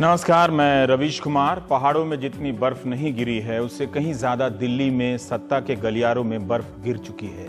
नमस्कार, मैं रवीश कुमार। पहाड़ों में जितनी बर्फ़ नहीं गिरी है, उससे कहीं ज़्यादा दिल्ली में सत्ता के गलियारों में बर्फ़ गिर चुकी है।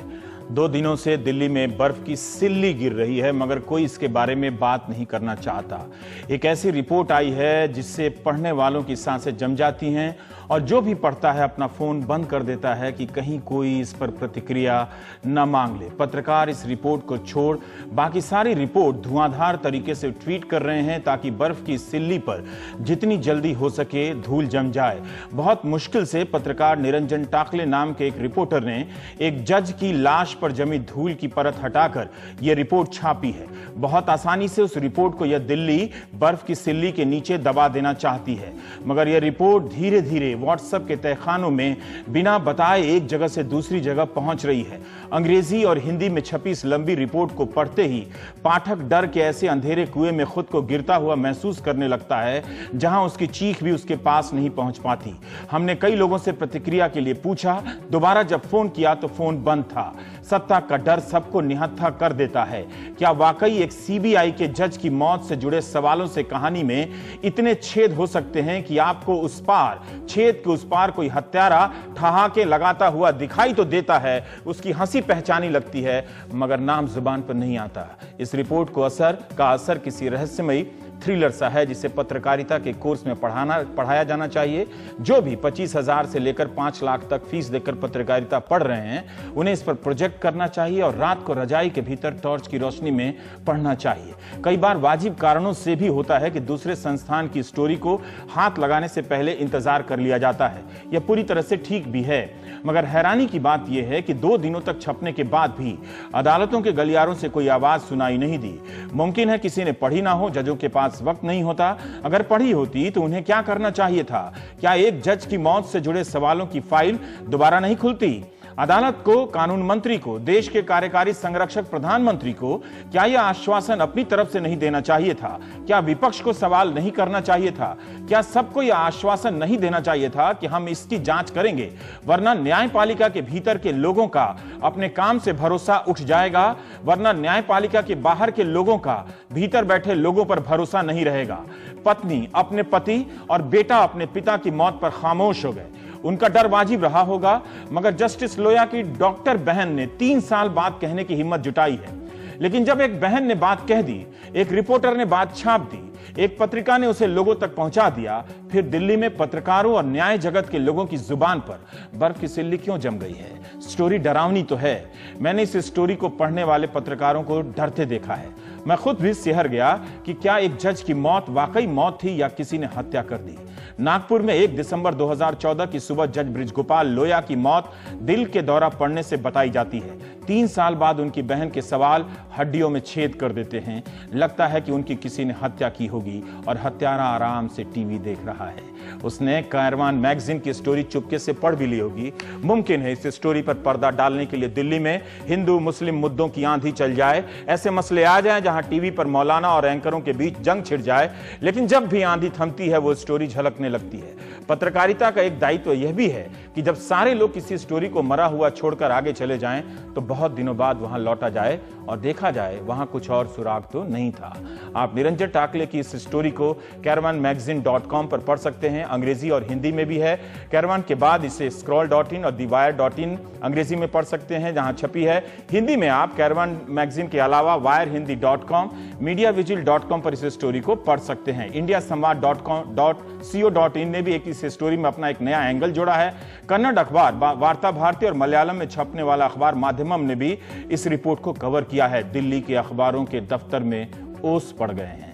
दो दिनों से दिल्ली में बर्फ़ की सिल्ली गिर रही है, मगर कोई इसके बारे में बात नहीं करना चाहता। एक ऐसी रिपोर्ट आई है, जिससे पढ़ने वालों की साँसें जम जाती हैं। और जो भी पढ़ता है अपना फ़ोन बंद कर देता है कि कहीं कोई इस पर प्रतिक्रिया न मांग ले। पत्रकार इस रिपोर्ट को छोड़ बाकी सारी रिपोर्ट धुआंधार तरीके से ट्वीट कर रहे हैं ताकि बर्फ़ की सिल्ली पर जितनी जल्दी हो सके धूल जम जाए। बहुत मुश्किल से पत्रकार निरंजन टाकले नाम के एक रिपोर्टर ने एक जज की लाश पर जमी धूल की परत हटाकर यह रिपोर्ट छापी है। बहुत आसानी से उस रिपोर्ट को यह दिल्ली बर्फ़ की सिल्ली के नीचे दबा देना चाहती है। मगर यह रिपोर्ट धीरे धीरे व्हाट्सएप के तहखानों में बिना बताए एक जगह से दूसरी जगह पहुँच रही है। अंग्रेज़ी और हिंदी में छपी इस लंबी रिपोर्ट को पढ़ते ही पाठक डर के ऐसे अंधेरे कुएँ में खुद को गिरता हुआ महसूस करने लगता है, जहाँ उसकी चीख भी उसके पास नहीं पहुँच पाती। हमने कई लोगों से प्रतिक्रिया के लिए पूछा, दोबारा जब फ़ोन किया तो फ़ोन बंद था। सत्ता का डर सबको निहत्था कर देता है। क्या वाकई एक सीबीआई के जज की मौत से जुड़े सवालों से कहानी में इतने छेद हो सकते हैं कि आपको उस पार छेद के उस पार कोई हत्यारा ठहाके लगाता हुआ दिखाई तो देता है, उसकी हँसी पहचानी लगती है, मगर नाम ज़ुबान पर नहीं आता। इस रिपोर्ट को असर, का असर किसी रहस्यमयी थ्रिलर सा है जिसे पत्रकारिता के कोर्स में पढ़ाना, पढ़ाया जाना चाहिए। जो भी पच्चीस हज़ार से लेकर पाँच लाख तक फ़ीस देकर पत्रकारिता पढ़ रहे हैं, उन्हें इस पर प्रोजेक्ट करना चाहिए और रात को रजाई के भीतर टॉर्च की रोशनी में पढ़ना चाहिए। कई बार वाजिब कारणों से भी होता है कि दूसरे संस्थान की स्टोरी को हाथ लगाने से पहले इंतज़ार कर लिया जाता है। यह पूरी तरह से ठीक भी है। मगर हैरानी की बात यह है कि दो दिनों तक छपने के बाद भी अदालतों के गलियारों से कोई आवाज़ सुनाई नहीं दी। मुमकिन है किसी ने पढ़ी ना हो, जजों के पास वक्त नहीं होता। अगर पढ़ी होती तो उन्हें क्या करना चाहिए था? क्या एक जज की मौत से जुड़े सवालों की फ़ाइल दोबारा नहीं खुलती? अदालत को, कानून मंत्री को, देश के कार्यकारी संरक्षक प्रधानमंत्री को क्या यह आश्वासन अपनी तरफ़ से नहीं देना चाहिए था? क्या विपक्ष को सवाल नहीं करना चाहिए था? क्या सबको यह आश्वासन नहीं देना चाहिए था कि हम इसकी जाँच करेंगे? वरना न्यायपालिका के भीतर के लोगों का अपने काम से भरोसा उठ जाएगा। वरना न्यायपालिका के बाहर के लोगों का भीतर बैठे लोगों पर भरोसा नहीं रहेगा। पत्नी अपने पति और बेटा अपने पिता की मौत पर खामोश हो गए। उनका डर वाजिब रहा होगा, मगर जस्टिस लोया की डॉक्टर बहन ने तीन साल बाद कहने की हिम्मत जुटाई है। लेकिन जब एक बहन ने बात कह दी, एक रिपोर्टर ने बात छाप दी, एक पत्रिका ने उसे लोगों तक पहुँचा दिया, फिर दिल्ली में पत्रकारों और न्याय जगत के लोगों की ज़ुबान पर बर्फ़ की सिल्ली क्यों जम गई है? स्टोरी डरावनी तो है। मैंने इस स्टोरी को पढ़ने वाले पत्रकारों को डरते देखा है। मैं खुद भी सिहर गया कि क्या एक जज की मौत वाकई मौत थी या किसी ने हत्या कर दी। नागपुर में 1 दिसंबर 2014 की सुबह जज ब्रिजगोपाल लोया की मौत दिल के दौरा पड़ने से बताई जाती है। तीन साल बाद उनकी बहन के सवाल हड्डियों में छेद कर देते हैं। लगता है कि उनकी किसी ने हत्या की होगी और हत्यारा आराम से टीवी देख रहा है। उसने कैरवान मैगजीन की स्टोरी चुपके से पढ़ भी ली होगी। मुमकिन है इस स्टोरी पर पर्दा डालने के लिए दिल्ली में हिंदू, मुस्लिम मुद्दों की आंधी चल जाए। ऐसे मसले आ जाए जहाँ टीवी पर मौलाना और एंकरों के बीच जंग छिड़ जाए। लेकिन जब भी आंधी थमती है, वो स्टोरी झलकने लगती है। पत्रकारिता का एक दायित्व यह भी है कि जब सारे लोग किसी स्टोरी को मरा हुआ छोड़कर आगे चले जाएँ तो बहुत दिनों बाद वहाँ लौटा जाए और देखा जाए, वहाँ कुछ और सुराग तो नहीं था। आप निरंजन टाकले की इस स्टोरी को कैरवान मैगजीन डॉट कॉम पर पढ़ सकते हैं। अंग्रेज़ी और हिंदी में भी है। कैरवान के बाद इसे स्क्रॉल डॉट इन और दीवायर डॉट इन अंग्रेज़ी में पढ़ सकते हैं, जहाँ छपी है। हिंदी में आप कैरवान मैगजीन के अलावा Wire Hindi dot com Media Vigil dot com पर इस स्टोरी को पढ़ सकते हैं। India Samvad dot com dot co dot in ने भी एक इस स्टोरी में अपना एक नया एंगल जोड़ा है। कन्नड़ अखबार वार्ता भारती और मलयालम में छपने वाला अखबार माध्यमम ने भी इस रिपोर्ट को कवर किया है। दिल्ली के अखबारों के दफ्तर में ओस पड़ गए हैं।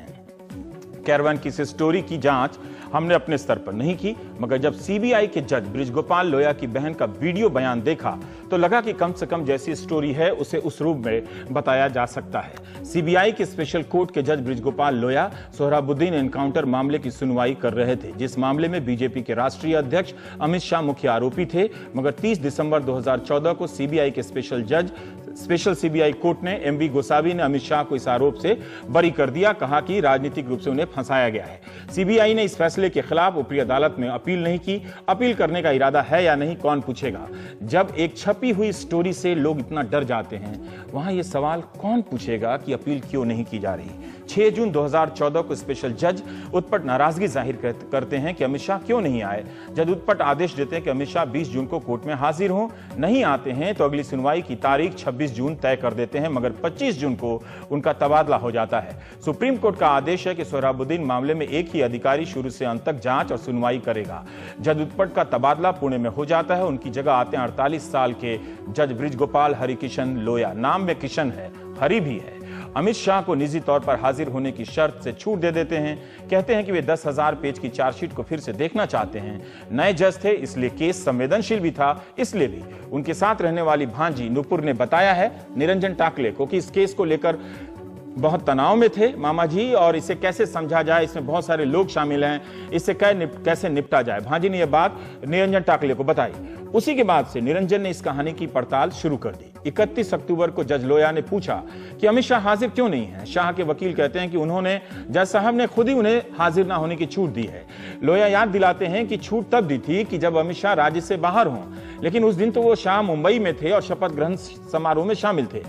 कैरवन की स्टोरी की जाँच हमने अपने स्तर पर नहीं की, मगर जब सीबीआई के जज ब्रिजगोपाल लोया की बहन का वीडियो बयान देखा तो लगा कि कम से कम जैसी स्टोरी है, उसे उस रूप में बताया जा सकता है। सीबीआई के स्पेशल कोर्ट के जज ब्रिजगोपाल लोया, सोहराबुद्दीन एनकाउंटर मामले की सुनवाई कर रहे थे, जिस मामले में बीजेपी के राष्ट्रीय अध्यक्ष अमित शाह मुख्य आरोपी थे, मगर 30 दिसंबर 2014 को सीबीआई के स्पेशल जज स्पेशल सीबीआई कोर्ट ने एमवी गोसावी ने अमित शाह को इस आरोप से बरी कर दिया, कहा कि राजनीतिक रूप से उन्हें फंसाया गया है। सीबीआई ने इस फैसले के खिलाफ ऊपरी अदालत में अपील नहीं की। अपील करने का इरादा है या नहीं, कौन पूछेगा? जब एक छपी हुई स्टोरी से लोग इतना डर जाते हैं, वहाँ यह सवाल कौन पूछेगा कि अपील क्यों नहीं की जा रही? 6 जून 2014 को स्पेशल जज उत्पट नाराज़गी ज़ाहिर करते हैं कि अमित शाह क्यों नहीं आए। जज उत्पट आदेश देते हैं कि अमित शाह 20 जून को कोर्ट में हाजिर हों, नहीं आते हैं तो अगली सुनवाई की तारीख 26 जून तय कर देते हैं, मगर 25 जून को उनका तबादला हो जाता है। सुप्रीम कोर्ट का आदेश है कि सोहराबुद्दीन मामले में एक ही अधिकारी शुरू से अंत तक जाँच और सुनवाई करेगा। जज उत्पट का तबादला पुणे में हो जाता है, उनकी जगह आते हैं अड़तालीस साल के जज ब्रिज गोपाल हरिकिशन लोया। नाम में किशन है, हरि भी है। अमित शाह को निजी तौर पर हाजिर होने की शर्त से छूट दे देते हैं। कहते हैं कि वे दस हज़ार पेज की चार्जशीट को फिर से देखना चाहते हैं। नए जज थे, इसलिए केस संवेदनशील भी था, इसलिए भी। उनके साथ रहने वाली भांजी नुपुर ने बताया है, निरंजन टाकले को कि इस केस को लेकर बहुत तनाव में थे मामा जी, और इसे कैसे समझा जाए, इसमें बहुत सारे लोग शामिल हैं। इससे कैसे निपटा जाए? भांजी ने यह बात निरंजन टाकले को बताई। उसी के बाद से निरंजन ने इस कहानी की पड़ताल शुरू कर दी। 31 अक्टूबर को जज लोया ने पूछा कि अमित शाह हाजिर क्यों नहीं है? शाह के वकील कहते हैं कि उन्होंने, जज साहब ने खुद ही उन्हें हाजिर ना होने की छूट दी है। लोया याद दिलाते हैं कि छूट तब दी थी कि जब अमित शाह राज्य से बाहर हों, लेकिन उस दिन तो वो शाह मुंबई में थे और शपथ ग्रहण समारोह में शामिल थे।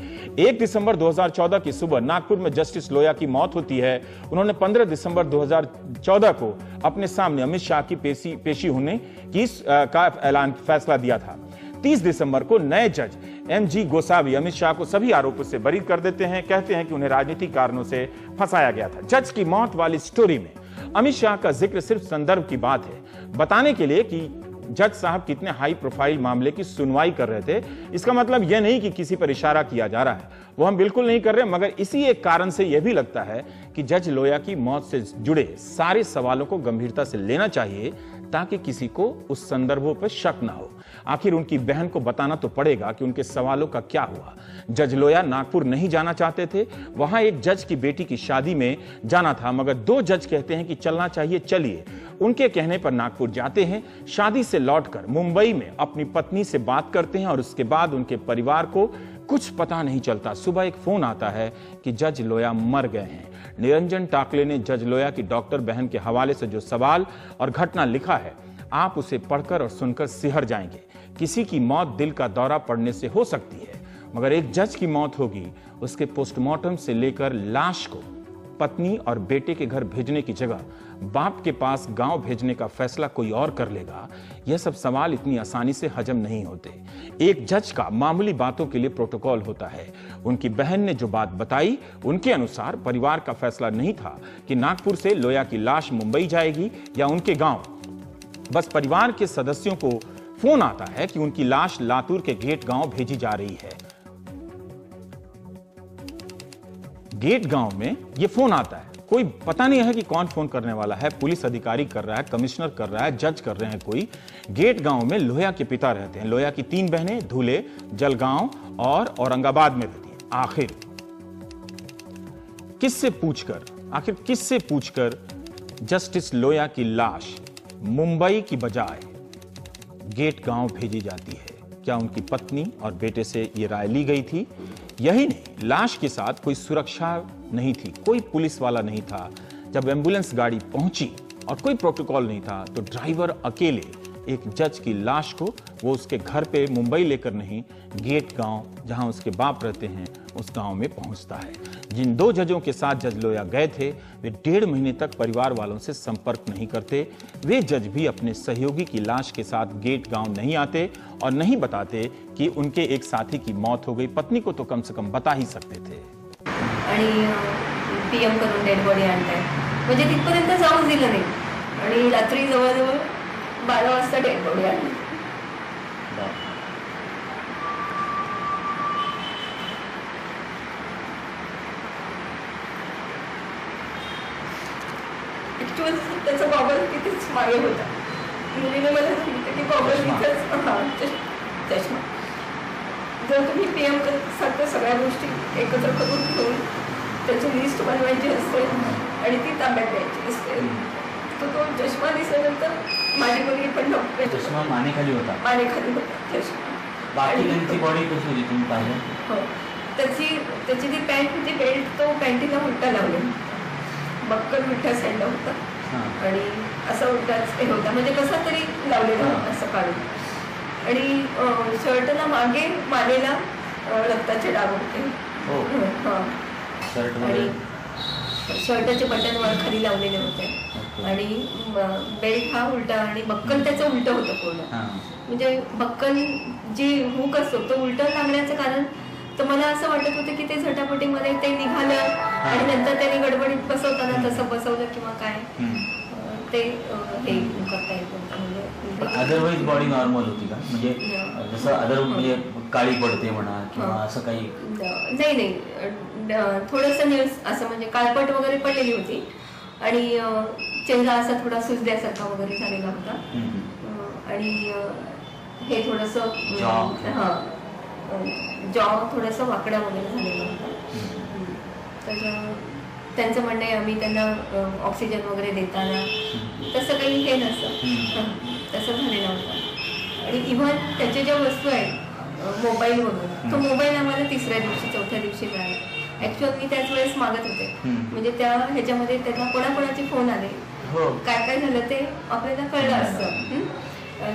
एक दिसंबर 2014 की सुबह नागपुर में जस्टिस लोया की मौत होती है। उन्होंने 15 दिसंबर 2014 को अपने सामने अमित शाह की पेशी पेशी होने की का ऐलान, फैसला दिया था। 30 दिसंबर को नए जज एम जी गोसावी, अमित शाह को सभी आरोपों से बरी कर देते हैं, कहते हैं कि उन्हें राजनीतिक कारणों से फंसाया गया था। जज की मौत वाली स्टोरी में अमित शाह का ज़िक्र सिर्फ़ संदर्भ की बात है। बताने के लिए कि जज साहब कितने हाई प्रोफ़ाइल मामले की सुनवाई कर रहे थे, इसका मतलब यह नहीं कि किसी पर इशारा किया जा रहा है। वो हम बिल्कुल नहीं कर रहे, मगर इसी एक कारण से यह भी लगता है कि जज लोया की मौत से जुड़े सारे सवालों को गंभीरता से लेना चाहिए ताकि किसी को उस संदर्भों पर शक ना हो। आखिर उनकी बहन को बताना तो पड़ेगा कि उनके सवालों का क्या हुआ। जज लोया नागपुर नहीं जाना चाहते थे। वहाँ एक जज की बेटी की शादी में जाना था, मगर दो जज कहते हैं कि चलना चाहिए, चलिए। उनके कहने पर नागपुर जाते हैं। शादी से लौटकर मुंबई में अपनी पत्नी से बात करते हैं और उसके बाद उनके परिवार को कुछ पता नहीं चलता। सुबह एक फ़ोन आता है कि जज लोया मर गए हैं। निरंजन टाकले ने जज लोया की डॉक्टर बहन के हवाले से जो सवाल और घटना लिखा है, आप उसे पढ़कर और सुनकर सिहर जाएँगे। किसी की मौत दिल का दौरा पड़ने से हो सकती है, मगर एक जज की मौत होगी, उसके पोस्टमार्टम से लेकर लाश को पत्नी और बेटे के घर भेजने की जगह बाप के पास गाँव भेजने का फैसला कोई और कर लेगा? यह सब सवाल इतनी आसानी से हजम नहीं होते। एक जज का मामूली बातों के लिए प्रोटोकॉल होता है। उनकी बहन ने जो बात बताई, उनके अनुसार परिवार का फैसला नहीं था कि नागपुर से लोया की लाश मुंबई जाएगी या उनके गाँव। बस परिवार के सदस्यों को फ़ोन आता है कि उनकी लाश लातूर के गेट गाँव भेजी जा रही है। गेट गाँव में यह फ़ोन आता है। कोई पता नहीं है कि कौन फ़ोन करने वाला है, पुलिस अधिकारी कर रहा है, कमिश्नर कर रहा है, जज कर रहे हैं कोई। गेट गाँव में लोहिया के पिता रहते हैं। लोहिया की तीन बहनें, धूले, जलगांव और औरंगाबाद में रहती हैं। आखिर किससे पूछकर, आखिर किससे पूछकर जस्टिस लोया की लाश मुंबई की बजाय गेट गाँव भेजी जाती है? क्या उनकी पत्नी और बेटे से यह राय ली गई थी? यही नहीं, लाश के साथ कोई सुरक्षा नहीं थी, कोई पुलिस वाला नहीं था। जब एंबुलेंस गाड़ी पहुँची और कोई प्रोटोकॉल नहीं था तो ड्राइवर अकेले एक जज की लाश को वो उसके घर पे मुंबई लेकर नहीं, गेट गाँव, जहाँ उसके बाप रहते हैं, उस गाँव में पहुँचता है। जिन दो जजों के साथ जज लोया गए थे, वे डेढ़ महीने तक परिवार वालों से संपर्क नहीं करते। वे जज भी अपने सहयोगी की लाश के साथ गेट गाँव नहीं आते और नहीं बताते कि उनके एक साथी की मौत हो गई। पत्नी को तो कम से कम बता ही सकते थे। पी एम करून डेड बॉडी आणताय. म्हणजे तिथपर्यंत जाऊच दिलं नाही. आणि रात्री जवळजवळ बारा वाजता डेड बॉडी आणली. ॲक्च्युअल त्याचा बॉबल तिथेच मागे होता. मुलीने मला सांगितलं की बॉबल तिथेच हां चष्मा. जर तुम्ही पी एम सारख्या सगळ्या गोष्टी एकत्र करून ठेवून त्याची लिस्ट बनवायची असते आणि ती ताब्यात द्यायची असते. तर तो चष्मा दिसल्यानंतर माझी मुलगी पण डॉक्टर चष्मा मानेखाली होता. मानेखाली होता चष्मा. बाकी त्यांची बॉडी कशी होती तुम्ही पाहिलं? हो. त्याची त्याची ती पॅन्ट होती बेल्ट तो पॅन्टीला उलटा लावले. बक्कल मिठा सँडा होता. आणि असा उलटाच हे होता. म्हणजे कसा तरी लावलेला होता असं काढून. आणि शर्टला मागे मानेला रक्ताचे डाग होते. हो हां. आणि शर्टाचे बटन वर खाली लावलेले होते. आणि बेल्ट हा उलटा आणि बक्कल त्याचं उलट होतं पूर्ण. म्हणजे बक्कल जी हुक असतो तो उलट लागण्याचं कारण तर मला असं वाटत होतं की ते झटापटीमध्ये ते निघालं आणि नंतर त्यांनी गडबडीत बसवताना तसं बसवलं किंवा काय ते हे करता येत. अदरवाईज बॉडी नॉर्मल होती का? म्हणजे. जसं अदर म्हणजे काळी पडते म्हणा किंवा. असं काही? नाही नाही. थोडंसं निळस असं म्हणजे काळपट वगैरे पडलेली होती. आणि चेहरा असा थोडा सुजल्यासारखा वगैरे झालेला होता. आणि हे थोडंसं. हां. जॉ थोडंसं वाकडा वगैरे झालेला होता. तर त्यांचं म्हणणं आहे आम्ही त्यांना ऑक्सिजन वगैरे देताना तसं काही हे नसतं. तसं झालेलं होतं. आणि इव्हन त्याच्या ज्या वस्तू आहेत मोबाईल वगैरे तो. मोबाईल आम्हाला तिसऱ्या दिवशी चौथ्या दिवशी मिळाला. ऍक्च्युअल मी त्याच वेळेस मागत होते. म्हणजे त्या ह्याच्यामध्ये त्यांना कोणाकोणाचे फोन आले. हो. काय काय झालं ते आपल्याला कळलं असतं.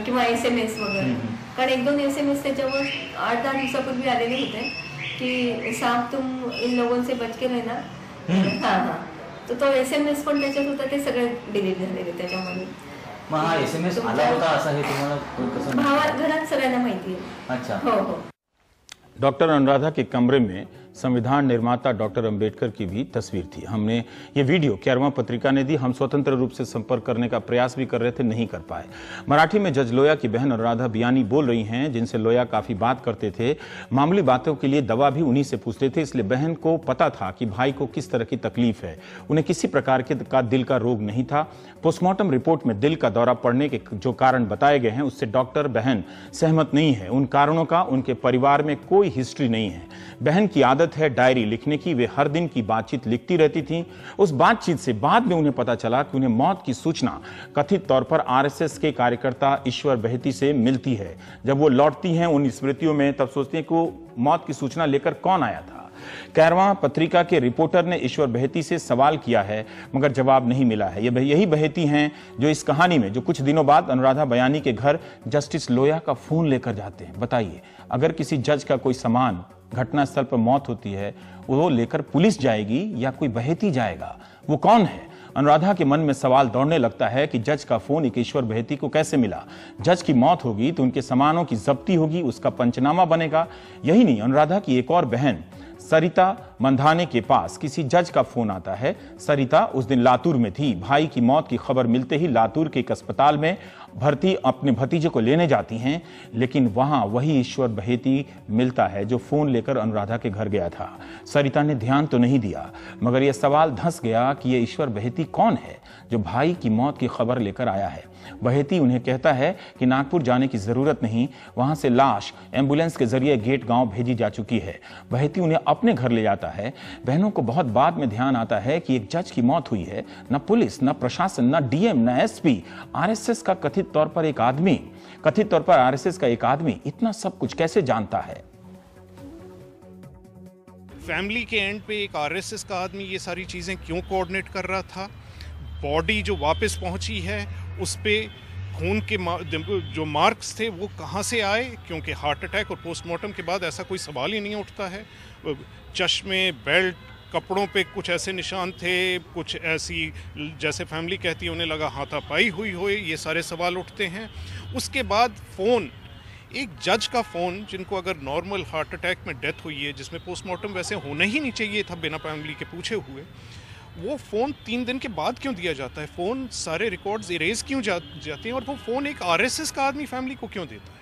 किंवा एस एम एस वगैरे. कारण एक दोन एस एम एस त्याच्यावर आठ दहा दिवसापूर्वी आलेले होते. की साहब तुम इन लोगों से बच के रहना. हम्म. हां हां. तर तो एस एम एस पण त्याच्यात होता ते सगळे डिलीट झालेले त्याच्यामध्ये. भावा माहिती? घरात सगळ्यांना माहिती आहे. अच्छा. हो हो. डॉक्टर अनुराधा के कमरे में संविधान निर्माता डॉक्टर अंबेडकर की भी तस्वीर थी। हमने ये वीडियो क्यारवा पत्रिका ने दी। हम स्वतंत्र रूप से संपर्क करने का प्रयास भी कर रहे थे, नहीं कर पाए। मराठी में जज लोया की बहन अनुराधा बियानी बोल रही हैं, जिनसे लोया काफ़ी बात करते थे। मामूली बातों के लिए दवा भी उन्हीं से पूछते थे, इसलिए बहन को पता था कि भाई को किस तरह की तकलीफ़ है। उन्हें किसी प्रकार के का दिल का रोग नहीं था। पोस्टमार्टम रिपोर्ट में दिल का दौरा पड़ने के जो कारण बताए गए हैं, उससे डॉक्टर बहन सहमत नहीं है। उन कारणों का उनके परिवार में कोई हिस्ट्री नहीं है। बहन की आदत है डायरी लिखने की। वे हर दिन की बातचीत लिखती रहती थी। उस बातचीत से बाद में उन्हें पता चला कि उन्हें मौत की सूचना कथित तौर पर आरएसएस के कार्यकर्ता ईश्वर बहती से मिलती है। जब वो लौटती हैं उन स्मृतियों में, तब सोचती हैं कि वो मौत की सूचना लेकर कौन आया था। कैरवा पत्रिका के रिपोर्टर ने ईश्वर बहेती से सवाल किया है, मगर जवाब नहीं मिला है। ये यही बहेती हैं जो इस कहानी में, जो कुछ दिनों बाद अनुराधा बयानी के घर जस्टिस लोया का फ़ोन लेकर जाते हैं। बताइए, अगर किसी जज का कोई सामान घटनास्थल पर मौत होती है, वो लेकर पुलिस जाएगी या कोई बहेती जाएगा? वो कौन है? अनुराधा के मन में सवाल दौड़ने लगता है कि जज का फ़ोन इकेश्वर बहेती को कैसे मिला? जज की मौत होगी तो उनके सामानों की जब्ती होगी, उसका पंचनामा बनेगा। यही नहीं, अनुराधा की एक और बहन, सरिता मंधाने के पास किसी जज का फ़ोन आता है। सरिता उस दिन लातूर में थी। भाई की मौत की खबर मिलते ही लातूर के एक अस्पताल में भर्ती अपने भतीजे को लेने जाती हैं, लेकिन वहाँ वही ईश्वर बहेती मिलता है जो फ़ोन लेकर अनुराधा के घर गया था। सरिता ने ध्यान तो नहीं दिया, मगर यह सवाल धंस गया कि यह ईश्वर बहेती कौन है जो भाई की मौत की खबर लेकर आया है। बहेती उन्हें कहता है कि नागपुर जाने की ज़रूरत नहीं, वहाँ से लाश एंबुलेंस के ज़रिए गेट गाँव भेजी जा चुकी है। बहेती उन्हें अपने घर ले जाता है। बहनों को बहुत बाद में ध्यान आता है कि एक जज की मौत हुई है। न पुलिस, न प्रशासन, न डीएम, न एसपी। आरएसएस का कथित तौर पर एक आदमी। कथित तौर पर आरएसएस का एक आदमी इतना सब कुछ कैसे जानता है? फैमिली के एंड पे एक आरएसएस का आदमी ये सारी चीज़ें क्यों कोऑर्डिनेट कर रहा था? बॉडी जो वापस पहुँची है, उस पे खून के जो मार्क्स थे वो कहाँ से आए? क्योंकि हार्ट अटैक और पोस्टमार्टम के बाद ऐसा कोई सवाल ही नहीं उठता है। चश्मे, बेल्ट, कपड़ों पे कुछ ऐसे निशान थे, कुछ ऐसी जैसे फैमिली कहती है, उन्हें लगा हाथापाई हुई हो, ये सारे सवाल उठते हैं। उसके बाद फ़ोन। एक जज का फ़ोन, जिनको अगर नॉर्मल हार्ट अटैक में डेथ हुई है, जिसमें पोस्टमार्टम वैसे होना ही नहीं चाहिए था बिना फैमिली के पूछे हुए वो फ़ोन तीन दिन के बाद क्यों दिया जाता है? फ़ोन सारे रिकॉर्ड्स इरेज क्यों जा, जाते हैं और वो फ़ोन एक आरएसएस का आदमी फैमिली को क्यों देता है?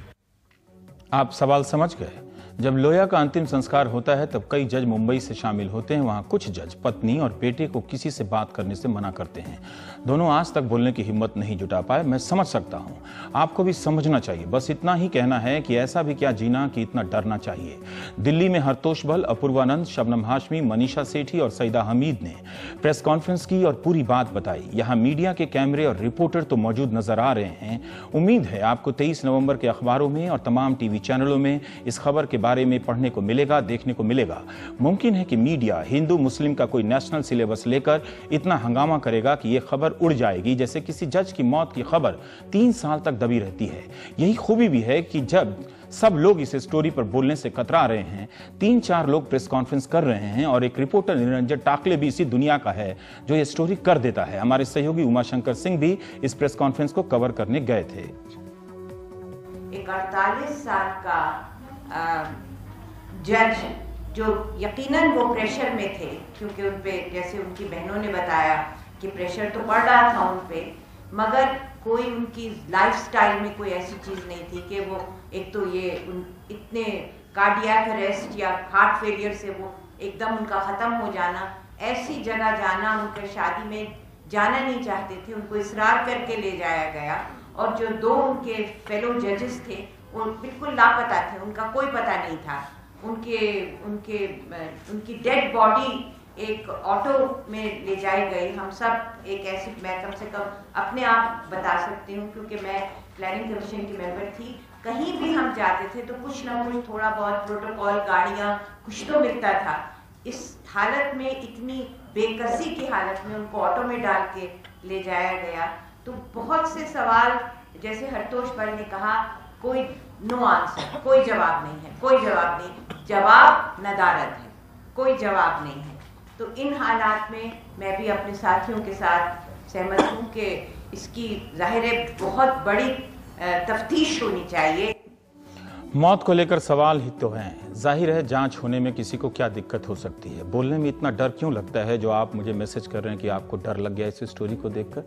आप सवाल समझ गए। जब लोया का अंतिम संस्कार होता है तब कई जज मुंबई से शामिल होते हैं। वहाँ कुछ जज पत्नी और बेटे को किसी से बात करने से मना करते हैं। दोनों आज तक बोलने की हिम्मत नहीं जुटा पाए, मैं समझ सकता हूँ। आपको भी समझना चाहिए। बस इतना ही कहना है कि ऐसा भी क्या जीना कि इतना डरना चाहिए। दिल्ली में हरतोष बल, अपूर्वानंद, शबनम हाशमी, मनीषा सेठी और सईदा हमीद ने प्रेस कॉन्फ्रेंस की और पूरी बात बताई। यहाँ मीडिया के कैमरे और रिपोर्टर तो मौजूद नज़र आ रहे हैं। उम्मीद है आपको तेईस नवंबर के अखबारों में और तमाम टीवी चैनलों में इस खबर के बारे में पढ़ने को मिलेगा, देखने को मिलेगा। मुमकिन है कि मीडिया, हिंदू, मुस्लिम का कोई नेशनल सिलेबस लेकर इतना हंगामा करेगा कि यह खबर उड़ जाएगी। जैसे किसी जज की मौत की खबर तीन साल तक दबी रहती है। यही खूबी भी है कि जब सब लोग इस स्टोरी पर बोलने से कतरा रहे हैं, तीन चार लोग प्रेस कॉन्फ्रेंस कर रहे हैं और एक रिपोर्टर निरंजन टाकले भी इसी दुनिया का है जो ये स्टोरी कर देता है। हमारे सहयोगी उमाशंकर सिंह भी इस प्रेस कॉन्फ्रेंस को कवर करने गए थे। एक अड़तालीस साल का जज जो यकीनन वो प्रेशर में थे, क्योंकि उन पे जैसे उनकी बहनों ने बताया कि प्रेशर तो पड़ रहा था उन पे, मगर कोई उनकी लाइफस्टाइल में कोई ऐसी चीज़ नहीं थी कि वो, एक तो ये उन, इतने कार्डियक अरेस्ट या हार्ट फेलियर से वो एकदम उनका ख़त्म हो जाना, ऐसी जगह जाना, उनके शादी में जाना नहीं चाहते थे, उनको इसरार करके ले जाया गया। और जो दो उनके फेलो जजेस थे, वो बिल्कुल लापता थे, उनका कोई पता नहीं था। उनके उनके, उनकी डेड बॉडी एक ऑटो में ले जाई गई हम सब एक ऐसी मैं कम से कम अपने आप बता सकती हूँ, क्योंकि मैं प्लानिंग कमीशन की मेंबर थी। कहीं भी हम जाते थे तो कुछ ना कुछ, थोड़ा बहुत प्रोटोकॉल गाड़ियाँ, कुछ तो मिलता था। इस हालत में, इतनी बेकसी की हालत में उनको ऑटो में डाल के ले जाया गया। तो बहुत से सवाल, जैसे हरतोष भाई ने कहा, कोई नो आंसर कोई जवाब नहीं है, कोई जवाब नहीं। जवाब नदारत है, कोई जवाब नहीं है। तो इन हालात में मैं भी अपने साथियों के साथ सहमत हूँ कि इसकी ज़ाहिर है बहुत बड़ी तफ्तीश होनी चाहिए। मौत को लेकर सवाल ही तो हैं। ज़ाहिर है, जाँच होने में किसी को क्या दिक्कत हो सकती है? बोलने में इतना डर क्यों लगता है जो आप मुझे मैसेज कर रहे हैं कि आपको डर लग गया इस स्टोरी को देखकर?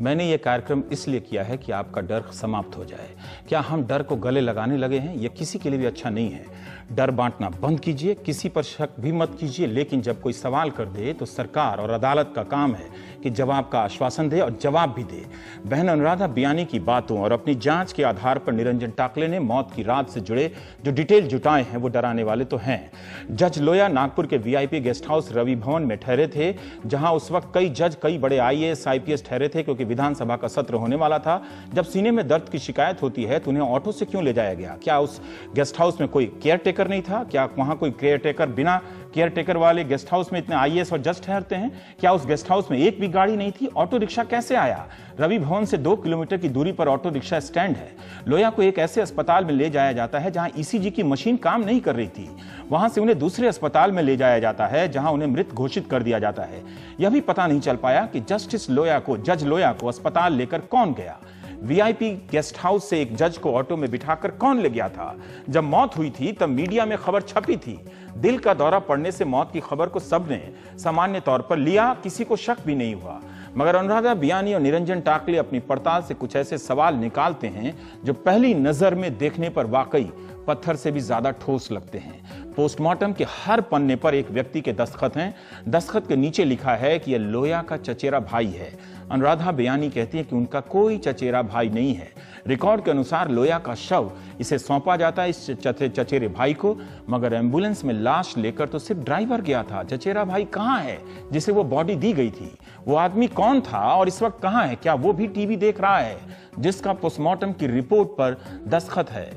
मैंने ये कार्यक्रम इसलिए किया है कि आपका डर समाप्त हो जाए। क्या हम डर को गले लगाने लगे हैं? यह किसी के लिए भी अच्छा नहीं है। डर बांटना बंद कीजिए, किसी पर शक भी मत कीजिए, लेकिन जब कोई सवाल कर दे तो सरकार और अदालत का काम है कि जवाब का आश्वासन दे और जवाब भी दे। बहन अनुराधा बियानी की बातों और अपनी जाँच के आधार पर निरंजन टाकले ने मौत की रात से जुड़े जो डिटेल जुटाए हैं, वो डराने वाले तो हैं। जज लोया नागपुर के वीआईपी गेस्ट हाउस रवि भवन में ठहरे थे, जहाँ उस वक्त कई जज, कई बड़े आईएएस आईपीएस ठहरे थे, क्योंकि विधानसभा का सत्र होने वाला था। जब सीने में दर्द की शिकायत होती है तो उन्हें ऑटो से क्यों ले जाया गया? क्या उस गेस्ट हाउस में कोई केयर टेकर नहीं था? क्या वहाँ कोई केयर टेकर बिना केयर टेकर वाले गेस्ट हाउस में इतने आईएएस और जज ठहरते हैं? क्या उस गेस्ट हाउस में एक भी गाड़ी नहीं थी? ऑटो रिक्शा कैसे आया? रवि भवन से दो किलोमीटर की दूरी पर ऑटो रिक्शा स्टैंड है। लोया को एक ऐसे अस्पताल में ले जाया जाता है जहाँ ईसीजी की मशीन काम नहीं कर रही थी। वहाँ से उन्हें दूसरे अस्पताल में ले जाया जाता है, जहाँ उन्हें मृत घोषित कर दिया जाता है। यह भी पता नहीं चल पाया कि जस्टिस लोया को जज लोया को अस्पताल लेकर कौन गया। वीआईपी गेस्ट हाउस से एक जज को ऑटो में बिठाकर कौन ले गया था? जब मौत हुई थी, तब मीडिया में खबर छपी थी। दिल का दौरा पड़ने से मौत की खबर को सबने सामान्य तौर पर लिया, किसी को शक भी नहीं हुआ। मगर अनुराधा बियानी और निरंजन टाकले अपनी पड़ताल से कुछ ऐसे सवाल निकालते हैं, जो पहली नज़र में देखने पर वाकई पत्थर से भी ज़्यादा ठोस लगते हैं। पोस्टमार्टम के हर पन्ने पर एक व्यक्ति के दस्तखत हैं। दस्तखत के नीचे लिखा है कि यह लोया का चचेरा भाई है। अनुराधा बयानी कहती है कि उनका कोई चचेरा भाई नहीं है। रिकॉर्ड के अनुसार लोया का शव इसे सौंपा जाता है इस चचेरे भाई को मगर एंबुलेंस में लाश लेकर तो सिर्फ़ ड्राइवर गया था। चचेरा भाई कहाँ है? जिसे वो बॉडी दी गई थी। वो आदमी कौन था और इस वक्त कहाँ है? क्या वो भी टीवी देख रहा है? जिसका पोस्टमार्टम की रिपोर्ट पर दस्खत है।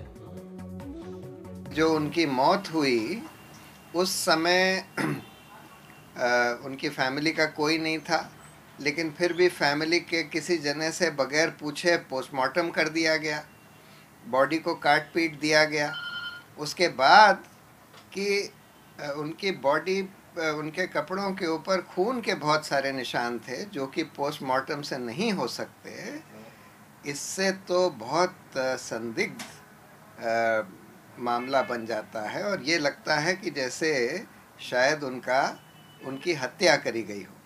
जो उनकी मौत हुई उस समय आ, उनकी फैमिली का कोई नहीं था। लेकिन फिर भी फैमिली के किसी जने से बगैर पूछे पोस्टमार्टम कर दिया गया। बॉडी को काट पीट दिया गया। उसके बाद कि उनकी बॉडी उनके कपड़ों के ऊपर खून के बहुत सारे निशान थे, जो कि पोस्टमार्टम से नहीं हो सकते, इससे तो बहुत संदिग्ध मामला बन जाता है। और ये लगता है कि जैसे शायद उनका, उनकी हत्या करी गई हो।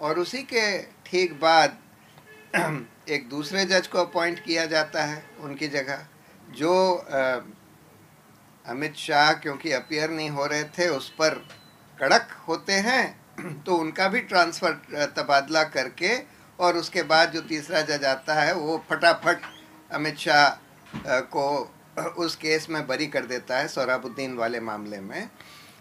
और उसी के ठीक बाद एक दूसरे जज को अपॉइंट किया जाता है उनकी जगह, जो अमित शाह क्योंकि अपियर नहीं हो रहे थे, उस पर कड़क होते हैं तो उनका भी ट्रांसफ़र तबादला करके और उसके बाद जो तीसरा जज आता है, वो फटाफट अमित शाह को उस केस में बरी कर देता है, सौराबुद्दीन वाले मामले में।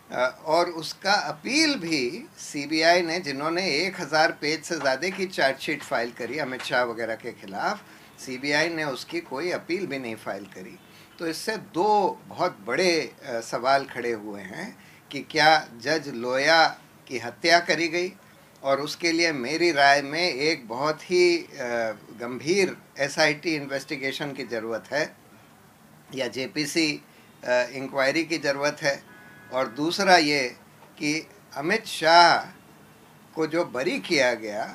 और उसका अपील भी सीबीआई ने, जिन्होंने एक हज़ार पेज से ज़्यादा की चार्जशीट फ़ाइल करी अमित शाह वगैरह के खिलाफ, सीबीआई ने उसकी कोई अपील भी नहीं फ़ाइल करी। तो इससे दो बहुत बड़े सवाल खड़े हुए हैं कि क्या जज लोया की हत्या करी गई? और उसके लिए मेरी राय में एक बहुत ही गंभीर एसआईटी इन्वेस्टिगेशन की ज़रूरत है, या जेपीसी इंक्वायरी की ज़रूरत है। और दूसरा ये कि अमित शाह को जो बरी किया गया,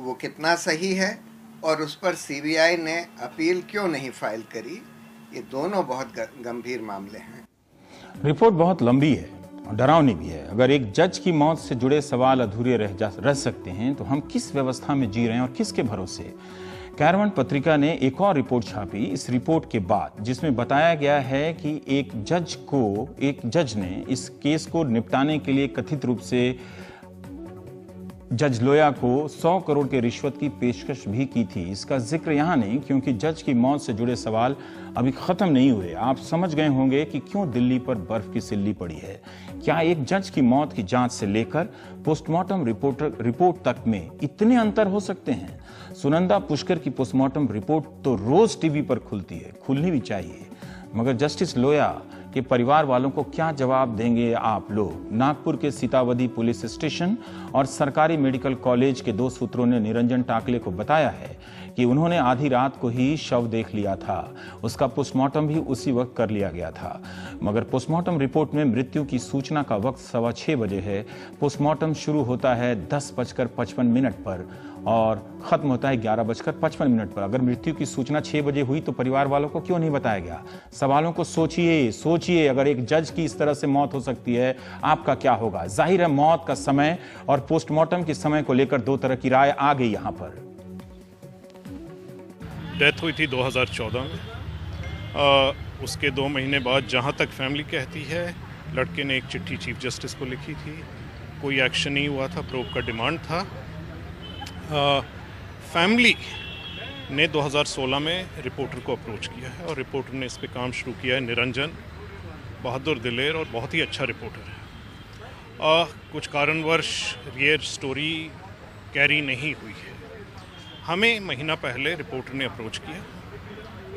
वो कितना सही है और उस पर सीबीआई ने अपील क्यों नहीं फ़ाइल करी? ये दोनों बहुत गंभीर मामले हैं। रिपोर्ट बहुत लंबी है और डरावनी भी है। अगर एक जज की मौत से जुड़े सवाल अधूरे रह जा, रह सकते हैं तो हम किस व्यवस्था में जी रहे हैं और किसके भरोसे? कैरवन पत्रिका ने एक और रिपोर्ट छापी। इस रिपोर्ट के बाद, जिसमें बताया गया है कि एक जज को, एक जज ने इस केस को निपटाने के लिए कथित रूप से जज लोया को 100 करोड़ के रिश्वत की पेशकश भी की थी। इसका ज़िक्र यहाँ नहीं, क्योंकि जज की मौत से जुड़े सवाल अभी खत्म नहीं हुए। आप समझ गए होंगे कि क्यों दिल्ली पर बर्फ़ की सिल्ली पड़ी है। क्या एक जज की मौत की जाँच से लेकर पोस्टमार्टम रिपोर्ट रिपोर्ट तक में इतने अंतर हो सकते हैं? सुनंदा पुष्कर की पोस्टमार्टम रिपोर्ट तो रोज टीवी पर खुलती है, खुलनी भी चाहिए। मगर जस्टिस लोया के परिवार वालों को क्या जवाब देंगे आप लोग? नागपुर के सीतावदी पुलिस स्टेशन और सरकारी मेडिकल कॉलेज के दो सूत्रों ने निरंजन टाकले को बताया है कि उन्होंने आधी रात को ही शव देख लिया था। उसका पोस्टमार्टम भी उसी वक्त कर लिया गया था। मगर पोस्टमार्टम रिपोर्ट में मृत्यु की सूचना का वक्त सवा छह बजे है। पोस्टमार्टम शुरू होता है दस बजकर पचपन मिनट पर। और खत्म होता है ग्यारह बजकर पचपन मिनट पर। अगर मृत्यु की सूचना छह बजे हुई तो परिवार वालों को क्यों नहीं बताया गया? सवालों को सोचिए सोचिए अगर एक जज की इस तरह से मौत हो सकती है आपका क्या होगा? ज़ाहिर है मौत का समय और पोस्टमार्टम के समय को लेकर दो तरह की राय आ गई यहाँ पर। डेथ हुई थी 2014 में। आ, उसके दो महीने बाद जहाँ तक फैमिली कहती है लड़के ने एक चिट्ठी चीफ जस्टिस को लिखी थी। कोई एक्शन नहीं हुआ था प्रोब का डिमांड था। फैमिली ने 2016 में रिपोर्टर को अप्रोच किया है और रिपोर्टर ने इस पे काम शुरू किया है निरंजन बहादुर दिलेर और बहुत ही अच्छा रिपोर्टर है। आ, कुछ कारणवश ये स्टोरी कैरी नहीं हुई है। हमें महीना पहले रिपोर्टर ने अप्रोच किया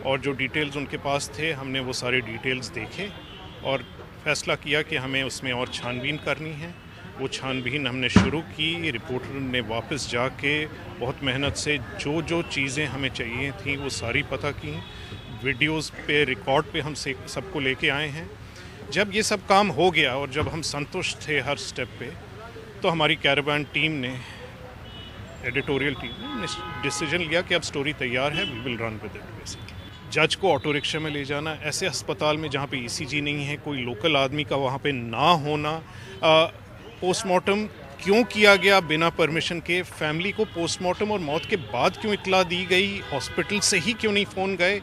और जो डिटेल्स उनके पास थे हमने वो सारे डिटेल्स देखे और फैसला किया कि हमें उसमें और छानबीन करनी है। वो छानबीन हमने शुरू की, रिपोर्टर ने वापस जाके बहुत मेहनत से जो जो चीज़ें हमें चाहिए थी, वो सारी पता की। वीडियोस पे, रिकॉर्ड पे हम सबको लेके आए हैं। जब ये सब काम हो गया और जब हम संतुष्ट थे हर स्टेप पे तो हमारी कैराबान टीम ने, एडिटोरियल टीम ने डिसीज़न लिया कि अब स्टोरी तैयार है, we will run with it basically जज को ऑटो रिक्शा में ले जाना, ऐसे अस्पताल में जहाँ पे ईसीजी नहीं है, कोई लोकल आदमी का वहाँ पे ना होना पोस्टमार्टम क्यों किया गया बिना परमिशन के? फैमिली को पोस्टमार्टम और मौत के बाद क्यों इतला दी गई? हॉस्पिटल से ही क्यों नहीं फ़ोन गए?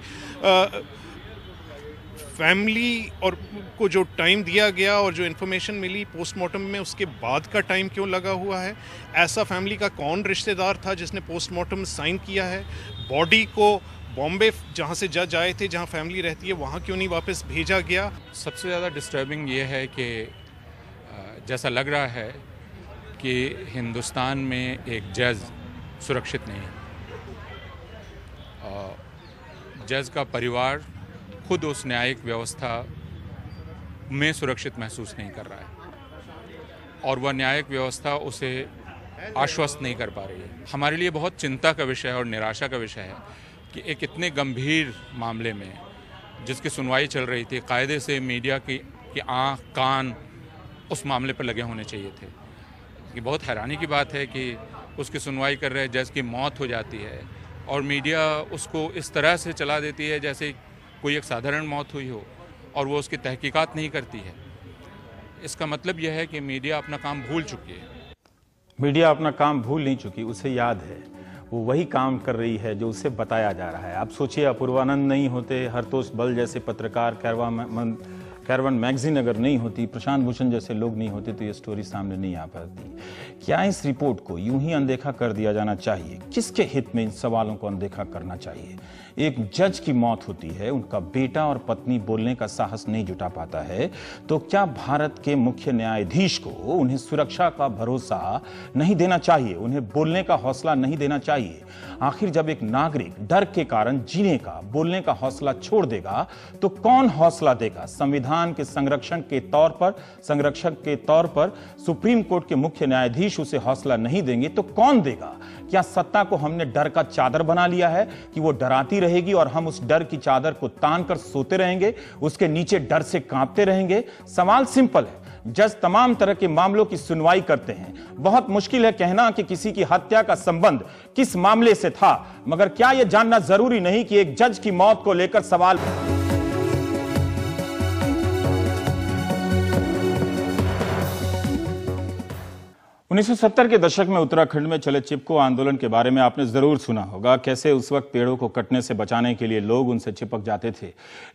फैमिली और को जो टाइम दिया गया और जो इन्फॉर्मेशन मिली पोस्टमार्टम में, उसके बाद का टाइम क्यों लगा हुआ है? ऐसा फैमिली का कौन रिश्तेदार था जिसने पोस्टमार्टम साइन किया है? बॉडी को बॉम्बे जहाँ से जज आए थे, जहाँ फैमिली रहती है, वहाँ क्यों नहीं वापस भेजा गया? सबसे ज़्यादा डिस्टर्बिंग ये है कि जैसा लग रहा है कि हिंदुस्तान में एक जज सुरक्षित नहीं है। जज का परिवार खुद उस न्यायिक व्यवस्था में सुरक्षित महसूस नहीं कर रहा है और वह न्यायिक व्यवस्था उसे आश्वस्त नहीं कर पा रही है। हमारे लिए बहुत चिंता का विषय है और निराशा का विषय है कि एक इतने गंभीर मामले में जिसकी सुनवाई चल रही थी, कायदे से मीडिया की की आँख, कान उस मामले पर लगे होने चाहिए थे। ये बहुत हैरानी की बात है कि उसकी सुनवाई कर रहे जज की मौत हो जाती है और मीडिया उसको इस तरह से चला देती है जैसे कोई एक साधारण मौत हुई हो और वो उसकी तहकीकात नहीं करती है। इसका मतलब यह है कि मीडिया अपना काम भूल चुकी है। मीडिया अपना काम भूल नहीं चुकी, उसे याद है। वो वही काम कर रही है जो उसे बताया जा रहा है। आप सोचिए, अपूर्वानंद नहीं होते, हरतोष बल जैसे पत्रकार, कैरवा कैरवन मैगजीन अगर नहीं होती, प्रशांत भूषण जैसे लोग नहीं होते तो ये स्टोरी सामने नहीं आ पाती। क्या इस रिपोर्ट को यूँ ही अनदेखा कर दिया जाना चाहिए? किसके हित में इन सवालों को अनदेखा करना चाहिए? एक जज की मौत होती है, उनका बेटा और पत्नी बोलने का साहस नहीं जुटा पाता है तो क्या भारत के मुख्य न्यायाधीश को उन्हें सुरक्षा का भरोसा नहीं देना चाहिए? उन्हें बोलने का हौसला नहीं देना चाहिए? आखिर जब एक नागरिक डर के कारण जीने का, बोलने का हौसला छोड़ देगा तो कौन हौसला देगा? संविधान के संरक्षण के तौर पर, संरक्षक के तौर पर सुप्रीम कोर्ट के मुख्य न्यायाधीश उसे हौसला नहीं देंगे तो कौन देगा? क्या सत्ता को हमने डर का चादर बना लिया है कि वो डराती रहेगी और हम उस डर की चादर को तान कर सोते रहेंगे, उसके नीचे डर से कांपते रहेंगे। सवाल सिंपल है। जज तमाम तरह के मामलों की सुनवाई करते हैं। बहुत मुश्किल है कहना कि किसी की हत्या का संबंध किस मामले से था, मगर क्या यह जानना ज़रूरी नहीं कि एक जज की मौत को लेकर सवाल 1970 के दशक में उत्तराखंड में चले चिपको आंदोलन के बारे में आपने ज़रूर सुना होगा, कैसे उस वक्त पेड़ों को कटने से बचाने के लिए लोग उनसे चिपक जाते थे।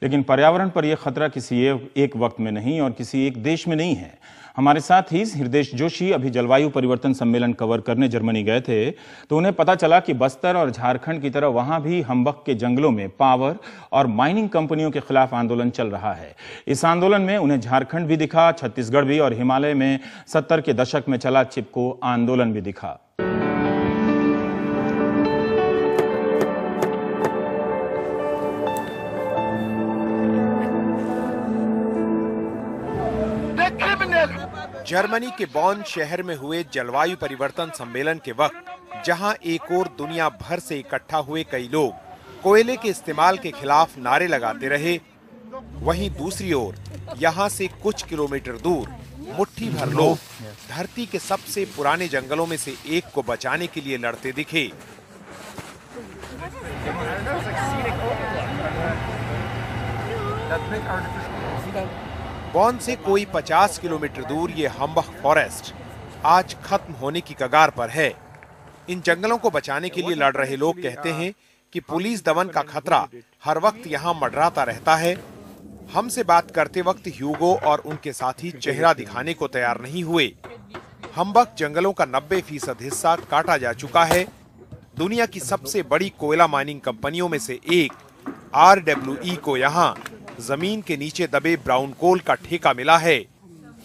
लेकिन पर्यावरण पर यह खतरा किसी एक वक्त में नहीं और किसी एक देश में नहीं है। हमारे साथ ही हृदय जोशी अभी जलवायु परिवर्तन सम्मेलन कवर करने जर्मनी गए थे तो उन्हें पता चला कि बस्तर और झारखंड की तरह वहाँ भी हम्बक के जंगलों में पावर और माइनिंग कंपनियों के खिलाफ आंदोलन चल रहा है। इस आंदोलन में उन्हें झारखंड भी दिखा, छत्तीसगढ़ भी और हिमालय में सत्तर के दशक में चला चिपको आंदोलन भी दिखा। जर्मनी के बॉन शहर में हुए जलवायु परिवर्तन सम्मेलन के वक्त, जहाँ एक और दुनिया भर से इकट्ठा हुए कई लोग कोयले के इस्तेमाल के खिलाफ नारे लगाते रहे, वहीं दूसरी ओर, यहाँ से कुछ किलोमीटर दूर, मुट्ठी भर लोग धरती के सबसे पुराने जंगलों में से एक को बचाने के लिए लड़ते दिखे। बॉन से कोई 50 किलोमीटर दूर ये हम्बक फॉरेस्ट आज खत्म होने की कगार पर है? इन जंगलों को बचाने के लिए लड़ रहे लोग कहते हैं कि पुलिस दमन का खतरा हर वक्त यहाँ मडराता रहता है। हमसे बात करते वक्त ह्यूगो और उनके साथी चेहरा दिखाने को तैयार नहीं हुए। हम्बक जंगलों का 90 फ़ीसद हिस्सा काटा जा चुका है। दुनिया की सबसे बड़ी कोयला माइनिंग कंपनियों में से एक आर को यहाँ ज़मीन के नीचे दबे ब्राउन कोल का ठेका मिला है,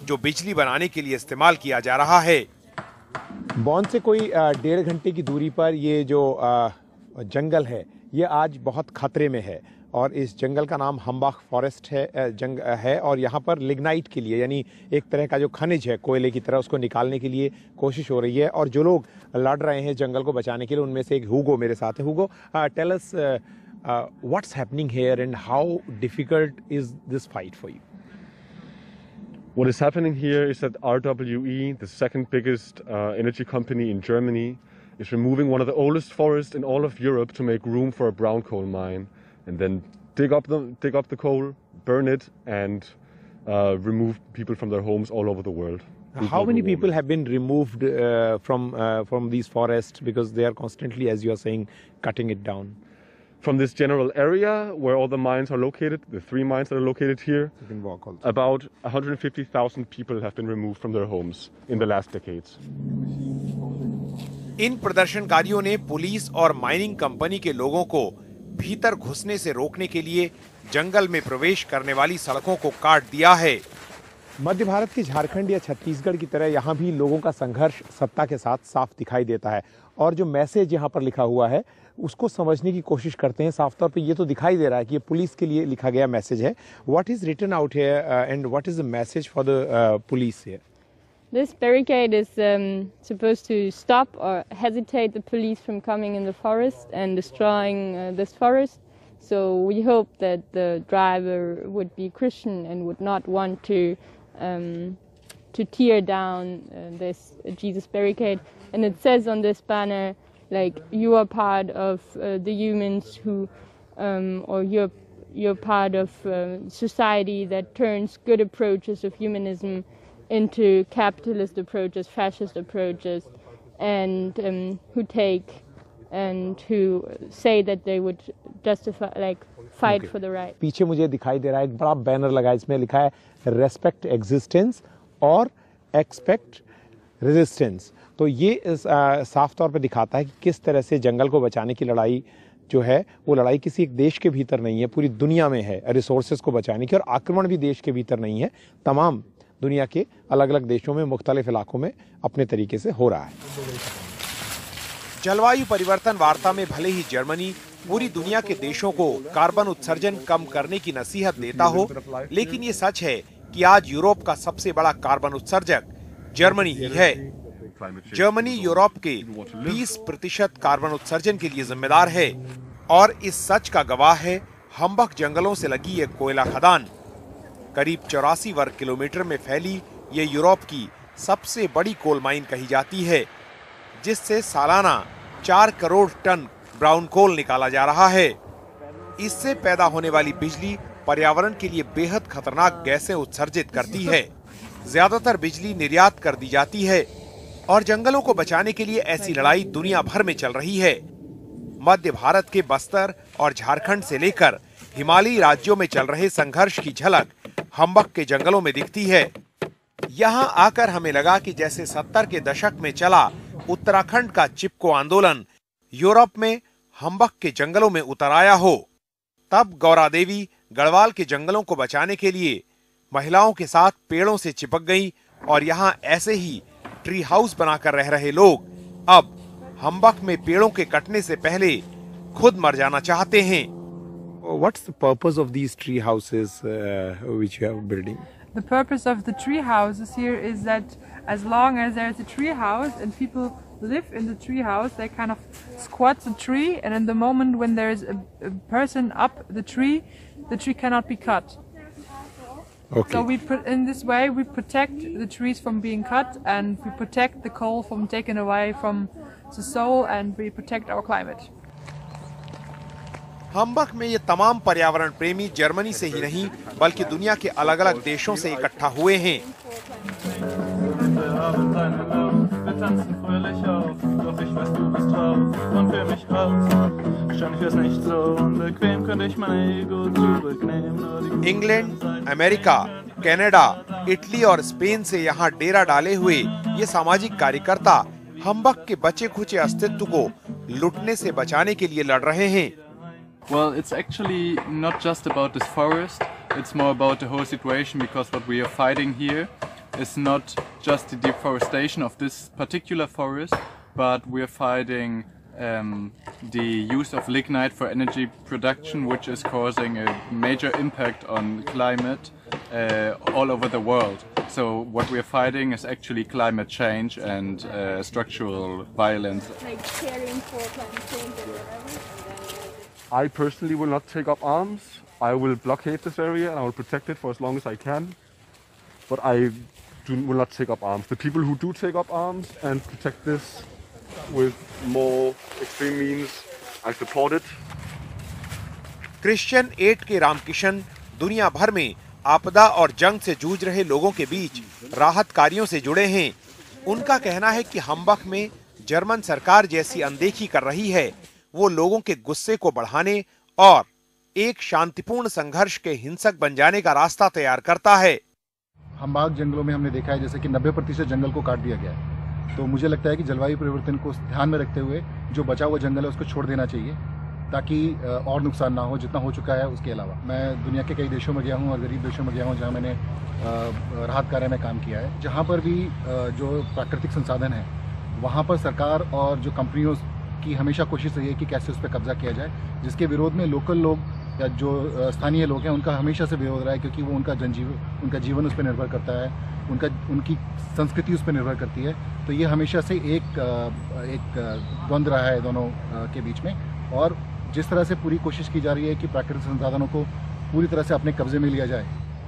जो बिजली बनाने के लिए इस्तेमाल किया जा रहा है। बॉन से कोई डेढ़ घंटे की दूरी पर ये जो जंगल है, ये आज बहुत खतरे में है। और इस जंगल का नाम हम्बाख फॉरेस्ट है जंग है, और यहाँ पर लिग्नाइट के लिए, यानी एक तरह का जो खनिज है कोयले की तरह, उसको निकालने के लिए कोशिश हो रही है। और जो लोग लड़ रहे हैं जंगल को बचाने के लिए, उनमें से एक हुगो मेरे साथ है। Hugo tells uh, what's happening here and how difficult is this fight for you? What is happening here is that RWE, the second biggest uh, energy company in Germany, is removing one of the oldest forests in all of Europe to make room for a brown coal mine, and then dig up the dig up the coal, burn it, and uh, remove people from their homes all over the world. How many people have been removed uh, from uh, from these forests because they are constantly, as you are saying, cutting it down? From this general area where all the mines are located, the three mines that are located here, about 150,000 people have been removed from their homes in the last decades. इन प्रदर्शनकारियों ने police और mining company के लोगों को भीतर घुसने से रोकने के लिए जंगल में प्रवेश करने वाली सड़कों को काट दिया है मध्य भारत के झारखंड या छत्तीसगढ़ की तरह यहाँ भी लोगों का संघर्ष सत्ता के साथ साफ़ दिखाई देता है और जो मैसेज यहाँ पर लिखा हुआ है उसको समझने की कोशिश करते हैं साफ तौर पे ये तो दिखाई दे रहा है कि ये पुलिस के लिए लिखा गया मैसेज है what is written out here and what is the message for the police here This barricade is um, supposed to stop or hesitate the police from coming in the forest and destroying uh, this forest. So we hope that the driver would be Christian and would not want to um, to tear down uh, this Jesus barricade. And it says on this banner, like you are part of uh, the humans who um, or you're you're part of uh, society that turns good approaches of humanism into capitalist approaches, fascist approaches, and um, who take and who say that they would justify like fight Okay. for the right. पीछे मुझे दिखाई दे रहा है एक बड़ा banner लगा है इसमें लिखा है रेस्पेक्ट एग्जिस्टेंस और एक्सपेक्ट रेजिस्टेंस तो ये साफ़ तौर पर दिखाता है कि किस तरह से जंगल को बचाने की लड़ाई जो है, वो लड़ाई किसी एक देश के भीतर नहीं है, पूरी दुनिया में है रिसोर्सेज को बचाने की, और आक्रमण भी देश के भीतर नहीं है, तमाम दुनिया के अलग अलग देशों में, मुख्तलिफ़ इलाकों में अपने तरीके से हो रहा है। जलवायु परिवर्तन वार्ता में भले ही जर्मनी पूरी दुनिया के देशों को कार्बन उत्सर्जन कम करने की नसीहत देता हो, लेकिन ये सच है कि आज यूरोप का सबसे बड़ा कार्बन उत्सर्जक जर्मनी ही है। जर्मनी यूरोप के 20 प्रतिशत कार्बन उत्सर्जन के लिए जिम्मेदार है। और इस सच का गवाह है हम्बक जंगलों से लगी एक कोयला खदान। करीब चौरासी वर्ग किलोमीटर में फैली ये यूरोप की सबसे बड़ी कोल माइन कही जाती है जिससे सालाना चार करोड़ टन ब्राउन कोल निकाला जा रहा है। इससे पैदा होने वाली बिजली पर्यावरण के लिए बेहद खतरनाक गैसें उत्सर्जित करती है। ज़्यादातर बिजली निर्यात कर दी जाती है और जंगलों को बचाने के लिए ऐसी लड़ाई दुनिया भर में चल रही है। मध्य भारत के बस्तर और झारखंड से लेकर हिमालयी राज्यों में चल रहे संघर्ष की झलक हम्बक के जंगलों में दिखती है। यहाँ आकर हमें लगा कि जैसे सत्तर के दशक में चला उत्तराखंड का चिपको आंदोलन, यूरोप में हम्बक के जंगलों में उतर आया हो। तब गौरा देवी गढ़वाल के जंगलों को बचाने के लिए महिलाओं के साथ पेड़ों से चिपक गई और यहाँ ऐसे ही ट्री हाउस बनाकर रह रहे लोग अब हम्बक में पेड़ों के कटने से पहले खुद मर जाना चाहते हैं What's the purpose of these tree houses uh, which you have building? The purpose of the tree houses here is that as long as there's a tree house and people live in the tree house, they kind of squat the tree, and in the moment when there's a, a person up the tree, the tree cannot be cut. Okay. So we put in this way we protect the trees from being cut, and we protect the coal from taken away from the soil, and we protect our climate. हम्बक में ये तमाम पर्यावरण प्रेमी Germany से ही नहीं बल्कि दुनिया के अलग अलग देशों से इकट्ठा हुए हैं drauf und für mich auch. Wahrscheinlich wär's nicht so unbequem, könnte ich mein Ego zurücknehmen. England America Canada Italy और स्पेन से यहाँ डेरा डाले हुए ये सामाजिक कार्यकर्ता हम्बक के बचे खुचे अस्तित्व को लुटने से बचाने के लिए लड़ रहे हैं Well, it's actually not just about this forest, it's more about the whole situation because what we are fighting here is not just the deforestation of this particular forest, but we are fighting um, the use of lignite for energy production, which is causing a major impact on climate uh, all over the world. So, what we are fighting is actually climate change and uh, structural violence. Like caring for climate change and whatever. I personally will not take up arms. I will blockade this area and I will protect it for as long as I can. But I do, will not take up arms. The people who do take up arms and protect this with more extreme means, I support it. Christian Aid के रामकिशन दुनिया भर में आपदा और जंग से जूझ रहे लोगों के बीच राहत कार्यों से जुड़े हैं। उनका कहना है कि हम्बक में जर्मन सरकार जैसी अनदेखी कर रही है। वो लोगों के गुस्से को बढ़ाने और एक शांतिपूर्ण संघर्ष के हिंसक बन जाने का रास्ता तैयार करता है। हम्बाग जंगलों में हमने देखा है जैसे कि 90 प्रतिशत जंगल को काट दिया गया है। तो मुझे लगता है कि जलवायु परिवर्तन को ध्यान में रखते हुए जो बचा हुआ जंगल है उसको छोड़ देना चाहिए, ताकि और नुकसान ना हो, जितना हो चुका है उसके अलावा। मैं दुनिया के कई देशों में गया हूँ और गरीब देशों में गया हूँ जहाँ मैंने राहत कार्य में काम किया है। जहाँ पर भी जो प्राकृतिक संसाधन है, वहाँ पर सरकार और जो कंपनियों की हमेशा कोशिश रही है कि कैसे उस पर कब्जा किया जाए, जिसके विरोध में लोकल लोग या जो स्थानीय लोग हैं, उनका हमेशा से विरोध रहा है क्योंकि वो उनका जनजीवन उनका जीवन उस पर निर्भर करता है, उनका, उनकी संस्कृति उस पर निर्भर करती है। तो ये हमेशा से एक एक द्वंद्व रहा है दोनों के बीच में। और जिस तरह से पूरी कोशिश की जा रही है कि प्राकृतिक संसाधनों को पूरी तरह से अपने कब्जे में लिया जाए,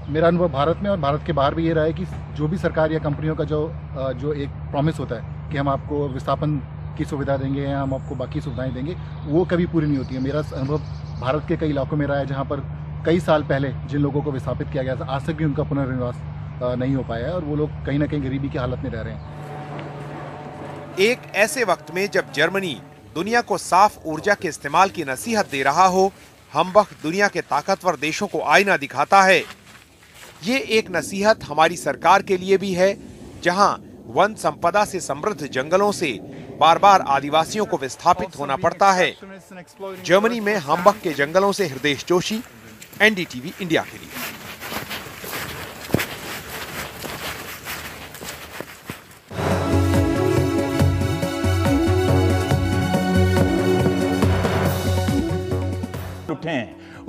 मेरा अनुभव भारत में और भारत के बाहर भी ये रहा है कि जो भी सरकार या कंपनियों का जो जो एक प्रॉमिस होता है कि हम आपको विस्थापन की सुविधा देंगे या हम आपको बाकी सुविधाएँ देंगे, वो कभी पूरी नहीं होती है। मेरा अनुभव भारत के कई इलाकों में रहा है जहाँ पर कई साल पहले जिन लोगों को विस्थापित किया गया था, आज तक भी उनका पुनर्निवास नहीं हो पाया है और वो लोग कहीं ना कहीं गरीबी की हालत में रह रहे हैं। एक ऐसे वक्त में जब जर्मनी दुनिया को साफ़ ऊर्जा के इस्तेमाल की नसीहत दे रहा हो, हम वक्त दुनिया के ताकतवर देशों को आईना दिखाता है। ये एक नसीहत हमारी सरकार के लिए भी है, जहाँ वन संपदा से समृद्ध जंगलों से बार बार आदिवासियों को विस्थापित होना पड़ता है। जर्मनी में हम्बक के जंगलों से हृदय जोशी, एनडीटीवी इंडिया के लिए।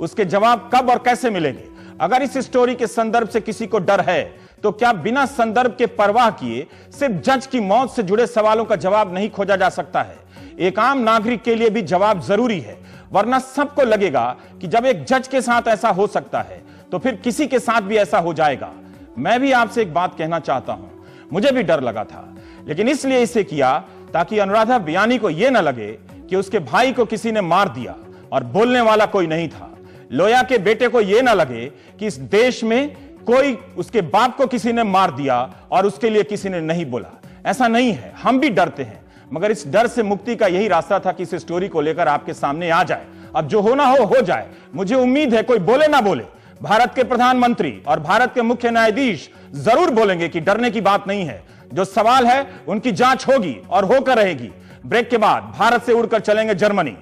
उसके जवाब कब और कैसे मिलेंगे? अगर इस स्टोरी के संदर्भ से किसी को डर है तो क्या बिना संदर्भ के परवाह किए सिर्फ़ जज की मौत से जुड़े सवालों का जवाब नहीं खोजा जा सकता है? एक आम नागरिक के लिए भी जवाब ज़रूरी है, वरना सबको लगेगा कि जब एक जज के साथ ऐसा हो सकता है तो फिर किसी के साथ भी ऐसा हो जाएगा। मैं भी आपसे एक बात कहना चाहता हूँ। मुझे भी डर लगा था, लेकिन इसलिए इसे किया ताकि अनुराधा बयानी को यह ना लगे कि उसके भाई को किसी ने मार दिया और बोलने वाला कोई नहीं था। लोया के बेटे को यह ना लगे कि इस देश में कोई उसके बाप को किसी ने मार दिया और उसके लिए किसी ने नहीं बोला। ऐसा नहीं है। हम भी डरते हैं। मगर इस डर से मुक्ति का यही रास्ता था कि इस स्टोरी को लेकर आपके सामने आ जाए। अब जो होना हो हो जाए। मुझे उम्मीद है कोई बोले ना बोले। भारत के प्रधानमंत्री और भारत के मुख्य न्यायाधीश ज़रूर बोलेंगे कि डरने की बात नहीं है। जो सवाल है, उनकी जाँच होगी और होकर रहेगी। ब्रेक के बाद भारत से उड़कर चलेंगे जर्मनी।